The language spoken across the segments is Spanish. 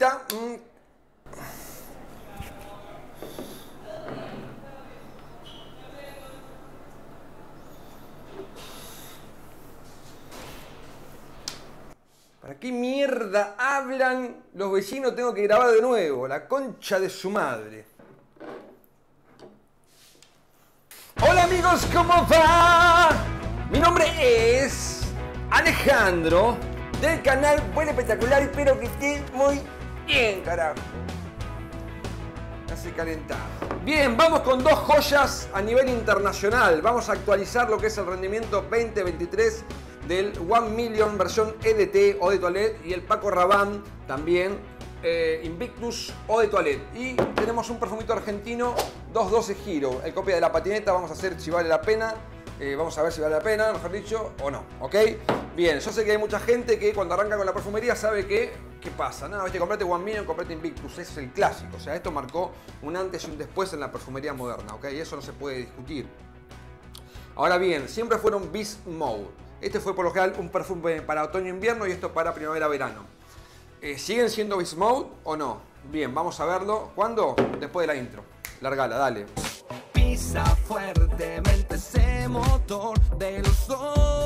¿Para qué mierda hablan los vecinos? Tengo que grabar de nuevo. La concha de su madre. Hola amigos, ¿cómo va? Mi nombre es Alejandro del canal Buen Espectacular. Espero que esté muy bien, carajo. Hace calentar. Bien, vamos con dos joyas a nivel internacional. Vamos a actualizar lo que es el rendimiento 2023 del One Million versión EDT o de Toilette y el Paco Rabanne también eh, Invictus o de Toilette. Y tenemos un perfumito argentino 212 Giro. El copia de la patineta, vamos a hacer si vale la pena. Eh, vamos a ver si vale la pena, mejor dicho, o no, ¿ok? Bien, yo sé que hay mucha gente que cuando arranca con la perfumería sabe que, ¿qué pasa? No, este comprate One Million, comprate Invictus, es el clásico. O sea, esto marcó un antes y un después en la perfumería moderna, ¿ok? Eso no se puede discutir. Ahora bien, siempre fueron Beast. Este fue por lo general un perfume para otoño-invierno y esto para primavera-verano. Eh, ¿Siguen siendo Beast o no? Bien, vamos a verlo. ¿Cuándo? Después de la intro. Largala, dale. Pisa fuertemente ese motor de los dos.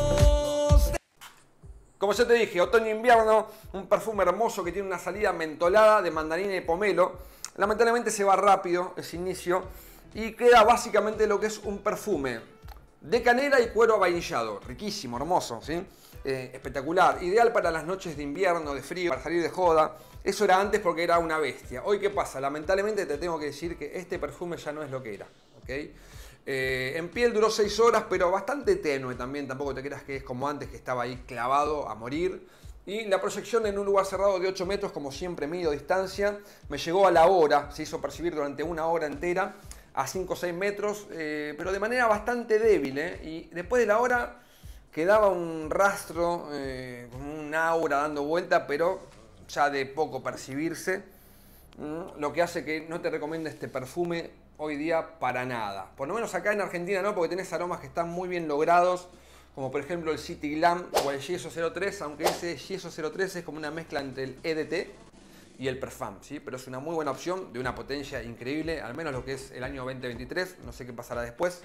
Como ya te dije, otoño-invierno, un perfume hermoso que tiene una salida mentolada de mandarina y pomelo. Lamentablemente se va rápido ese inicio y queda básicamente lo que es un perfume de canela y cuero vainillado. Riquísimo, hermoso, ¿sí? Eh, espectacular. Ideal para las noches de invierno, de frío, para salir de joda. Eso era antes porque era una bestia. Hoy, ¿qué pasa? Lamentablemente te tengo que decir que este perfume ya no es lo que era. ¿ok? Eh, en piel duró 6 horas, pero bastante tenue también. Tampoco te creas que es como antes, que estaba ahí clavado a morir. Y la proyección en un lugar cerrado de 8 metros, como siempre mido distancia, me llegó a la hora, se hizo percibir durante una hora entera a 5 o 6 metros, eh, pero de manera bastante débil. ¿eh? Y después de la hora quedaba un rastro, eh, un aura dando vuelta, pero ya de poco percibirse. Lo que hace que no te recomiende este perfume hoy día para nada. Por lo menos acá en Argentina no, porque tenés aromas que están muy bien logrados, como por ejemplo el City Glam o el Yeso 03, aunque ese Yeso 03 es como una mezcla entre el EDT y el Perfum, ¿sí? pero es una muy buena opción, de una potencia increíble, al menos lo que es el año 2023, no sé qué pasará después.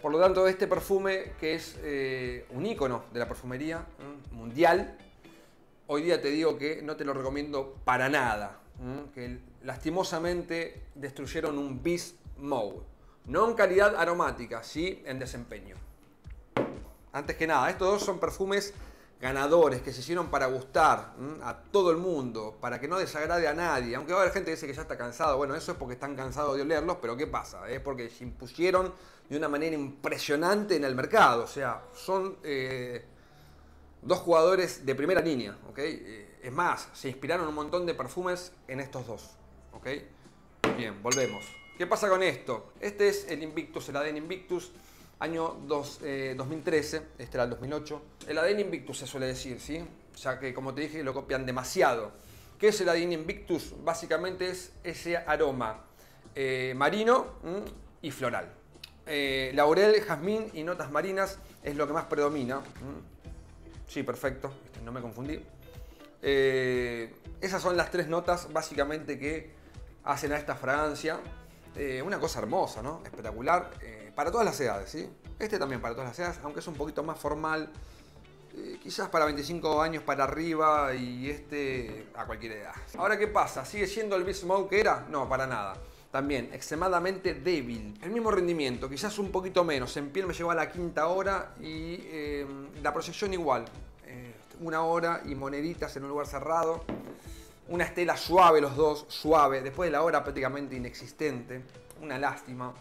Por lo tanto, este perfume, que es eh, un icono de la perfumería mundial, hoy día te digo que no te lo recomiendo para nada, que lastimosamente destruyeron un Beast Mode, no en calidad aromática, sí en desempeño. Antes que nada, estos dos son perfumes ganadores que se hicieron para gustar a todo el mundo, para que no desagrade a nadie. Aunque va a haber gente que dice que ya está cansado, bueno, eso es porque están cansados de olerlos, pero ¿qué pasa? Es porque se impusieron de una manera impresionante en el mercado. O sea, son eh, dos jugadores de primera línea, ¿ok? Eh, es más, se inspiraron un montón de perfumes en estos dos, ¿ok? Bien, volvemos. ¿Qué pasa con esto? Este es el Invictus, el ADN Invictus año 2013, eh, este era el 2008. El ADN Invictus se suele decir, ¿sí? Ya que, como te dije, lo copian demasiado. ¿Qué es el ADN Invictus? Básicamente es ese aroma eh, marino y floral. Eh, laurel, jazmín y notas marinas es lo que más predomina. Sí, perfecto, este, no me confundí. esas son las tres notas básicamente que hacen a esta fragancia. una cosa hermosa, ¿no? Espectacular para todas las edades, ¿sí? Este también para todas las edades, aunque es un poquito más formal, eh, quizás para 25 años para arriba y este a cualquier edad. Ahora, ¿qué pasa? ¿Sigue siendo el Beast Mode que era? No, para nada. También extremadamente débil. El mismo rendimiento, quizás un poquito menos. En piel me llevó a la quinta hora y eh, la proyección igual. Eh, una hora y moneditas en un lugar cerrado. Una estela suave los dos, suave. Después de la hora prácticamente inexistente. Una lástima.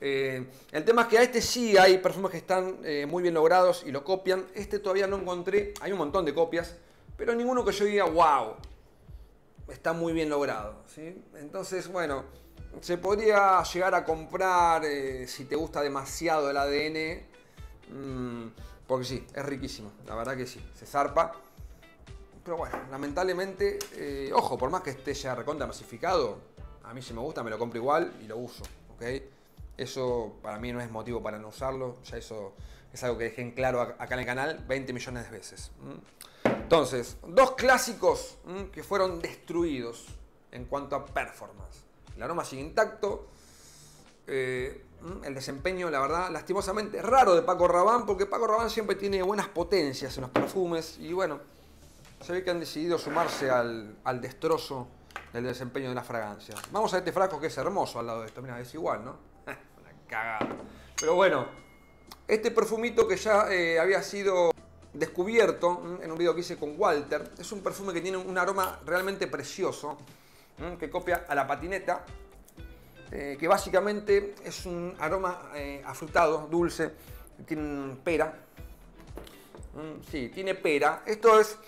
Eh, el tema es que a este sí hay perfumes que están eh, muy bien logrados y lo copian. Este todavía no encontré, hay un montón de copias, pero ninguno que yo diga, wow, está muy bien logrado. ¿sí? Entonces, bueno, se podría llegar a comprar eh, si te gusta demasiado el ADN, mm, porque sí, es riquísimo, la verdad que sí, se zarpa. Pero bueno, lamentablemente, ojo, por más que esté ya recontra masificado, a mí si me gusta me lo compro igual y lo uso, ¿ok? Eso para mí no es motivo para no usarlo, ya eso es algo que dejé en claro acá en el canal 20 millones de veces. Entonces, dos clásicos que fueron destruidos en cuanto a performance. El aroma sigue intacto. eh, el desempeño, la verdad, lastimosamente raro de Paco Rabanne, porque Paco Rabanne siempre tiene buenas potencias en los perfumes. Y bueno, se ve que han decidido sumarse al, al destrozo del desempeño de la fragancia. Vamos a este frasco que es hermoso al lado de esto. Mira, es igual, ¿no? Una cagada. Pero bueno, este perfumito que ya eh, había sido descubierto en un video que hice con Walter, es un perfume que tiene un aroma realmente precioso, que copia a la patineta, eh, que básicamente es un aroma eh, afrutado, dulce, tiene pera. Mm, sí, tiene pera. Esto es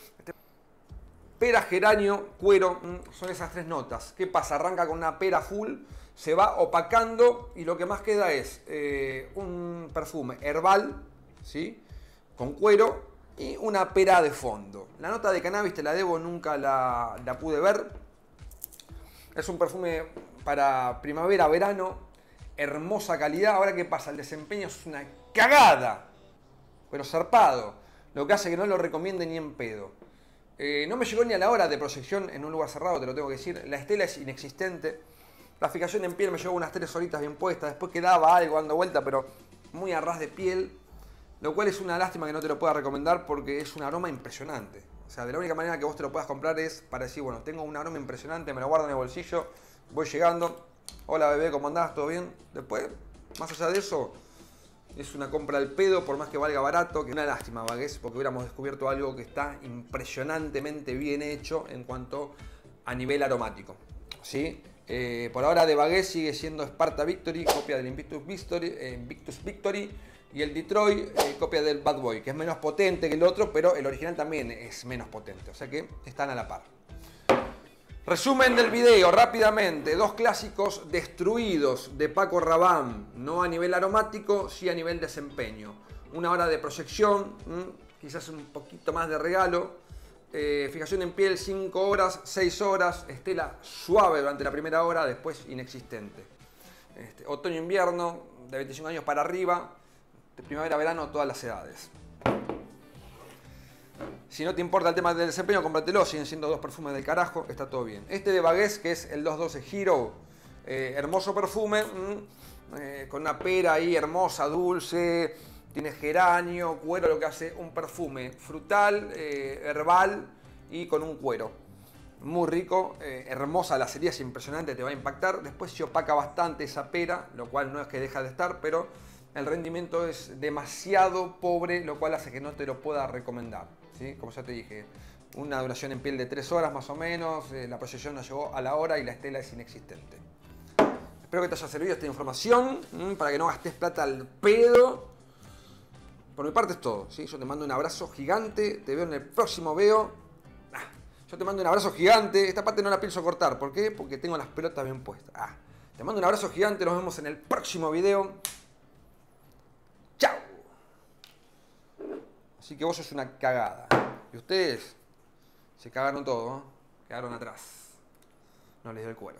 pera, geranio, cuero, mm, son esas tres notas. ¿Qué pasa? Arranca con una pera full, se va opacando y lo que más queda es eh, un perfume herbal, ¿sí? Con cuero y una pera de fondo. La nota de cannabis te la debo, nunca la, la pude ver. Es un perfume para primavera, verano, hermosa calidad. Ahora, ¿qué pasa? El desempeño es una cagada, pero zarpado. Lo que hace que no lo recomiende ni en pedo. Eh, no me llegó ni a la hora de proyección en un lugar cerrado, te lo tengo que decir. La estela es inexistente. La fijación en piel me llegó unas tres horitas bien puestas. Después quedaba algo dando vuelta, pero muy a ras de piel. Lo cual es una lástima que no te lo pueda recomendar porque es un aroma impresionante. O sea, de la única manera que vos te lo puedas comprar es para decir, bueno, tengo un aroma impresionante, me lo guardo en el bolsillo, voy llegando. Hola bebé, ¿cómo andás? ¿Todo bien? Después, más allá de eso, es una compra al pedo, por más que valga barato, que una lástima, Vagués, porque hubiéramos descubierto algo que está impresionantemente bien hecho en cuanto a nivel aromático. ¿sí? Eh, por ahora de Vagués sigue siendo Sparta Victory, copia del Invictus Victory, eh, Victory y el Detroit, eh, copia del Bad Boy, que es menos potente que el otro, pero el original también es menos potente, o sea que están a la par. Resumen del video, rápidamente. Dos clásicos destruidos de Paco Rabanne. No a nivel aromático, sí a nivel desempeño. Una hora de proyección, quizás un poquito más de regalo. Eh, fijación en piel 5 horas, 6 horas. Estela suave durante la primera hora, después inexistente. Este, Otoño-invierno, de 25 años para arriba. De primavera-verano, todas las edades. Si no te importa el tema del desempeño, cómpratelo. Siguen siendo dos perfumes del carajo. Está todo bien. Este de Bagués, que es el 212 Hero. eh, hermoso perfume. mm, eh, con una pera ahí hermosa, dulce. Tiene geranio, cuero, lo que hace un perfume frutal, eh, herbal y con un cuero. Muy rico, eh, hermosa la serie, es impresionante, te va a impactar. Después se opaca bastante esa pera, lo cual no es que deja de estar, pero el rendimiento es demasiado pobre, lo cual hace que no te lo pueda recomendar. Como ya te dije, una duración en piel de 3 horas más o menos, eh, la proyección no llegó a la hora y la estela es inexistente. Espero que te haya servido esta información para que no gastes plata al pedo. Por mi parte es todo. Yo te mando un abrazo gigante. Te veo en el próximo video. Ah, yo te mando un abrazo gigante. Esta parte no la pienso cortar. ¿Por qué? Porque tengo las pelotas bien puestas. Ah, te mando un abrazo gigante. Nos vemos en el próximo video. Así que vos sos una cagada. Y ustedes se cagaron todo. ¿no? Quedaron atrás. No les dio el cuero.